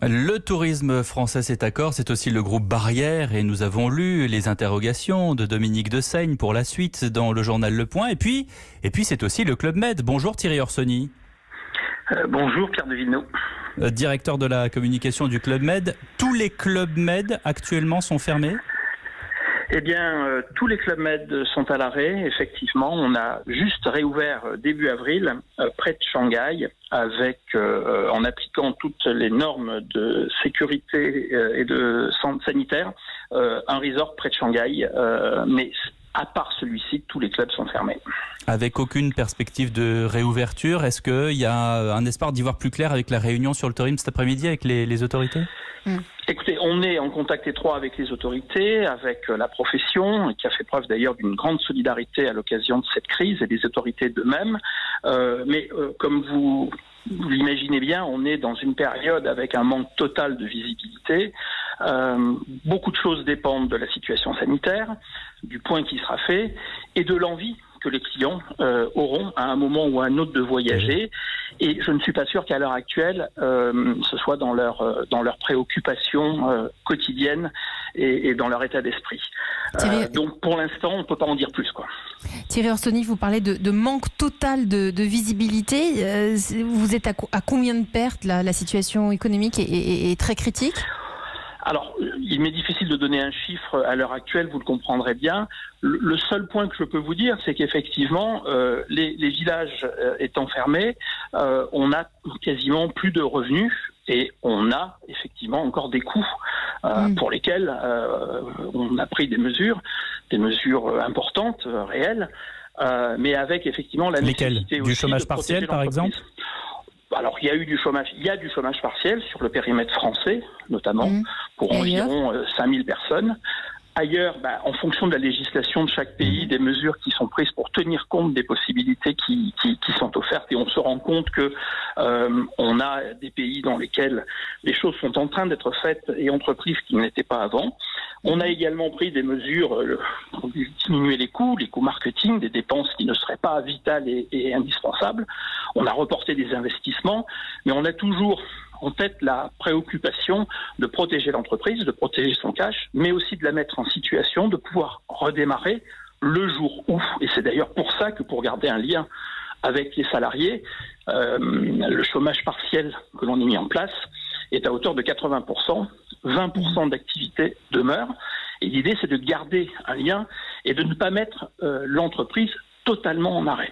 Le tourisme français c'est accord, c'est aussi le groupe Barrière et nous avons lu les interrogations de Dominique de Seigne pour la suite dans le journal Le Point. Et puis, et puis c'est aussi le Club Med. Bonjour Thierry Orsoni. Euh, bonjour Pierre de Villeneuve. Euh, directeur de la communication du Club Med. Tous les clubs Med actuellement sont fermés? Eh bien, euh, tous les clubs med sont à l'arrêt. Effectivement, on a juste réouvert euh, début avril euh, près de Shanghai, avec en appliquant toutes les normes de sécurité et de santé sanitaire, un resort près de Shanghai. mais à part celui-ci, tous les clubs sont fermés. Avec aucune perspective de réouverture, est-ce qu'il y a un espoir d'y voir plus clair avec la réunion sur le tourisme cet après-midi avec les, autorités? Hmm. Écoutez, on est en contact étroit avec les autorités, avec euh, la profession, qui a fait preuve d'ailleurs d'une grande solidarité à l'occasion de cette crise, et des autorités d'eux-mêmes. Euh, mais euh, comme vous, vous l'imaginez bien, on est dans une période avec un manque total de visibilité. Beaucoup de choses dépendent de la situation sanitaire, du point qui sera fait, et de l'envie que les clients euh, auront à un moment ou à un autre de voyager. Et je ne suis pas sûr qu'à l'heure actuelle, euh, ce soit dans leur euh, dans leurs préoccupations quotidiennes et, dans leur état d'esprit. donc pour l'instant, on ne peut pas en dire plus. Quoi. Thierry Orsoni, vous parlez de, manque total de, visibilité. vous êtes à, combien de pertes La situation économique est très critique? Alors, il m'est difficile de donner un chiffre à l'heure actuelle, vous le comprendrez bien. Le, seul point que je peux vous dire, c'est qu'effectivement, euh, les, villages euh, étant fermés, euh, on a quasiment plus de revenus et on a effectivement encore des coûts mm. pour lesquels on a pris des mesures, des mesures importantes, réelles, mais avec effectivement la nécessité du chômage partiel, par exemple? Alors, il y a eu du chômage, il y a du chômage partiel sur le périmètre français, notamment, mmh. pour environ 5000 euh, personnes. Ailleurs, bah, en fonction de la législation de chaque pays, mmh. des mesures qui sont prises pour tenir compte des possibilités qui, sont offertes, et on se rend compte que euh, on a des pays dans lesquels les choses sont en train d'être faites et entreprises qui n'étaient pas avant. On a également pris des mesures euh, pour diminuer les coûts, les coûts marketing, des dépenses qui ne seraient pas vitales et indispensables. On a reporté des investissements, mais on a toujours en tête la préoccupation de protéger l'entreprise, de protéger son cash, mais aussi de la mettre en situation de pouvoir redémarrer le jour où, et c'est d'ailleurs pour ça que pour garder un lien avec les salariés, euh, le chômage partiel que l'on a mis en place est à hauteur de 80%, 20% d'activité demeure, et l'idée c'est de garder un lien et de ne pas mettre euh, l'entreprise totalement en arrêt.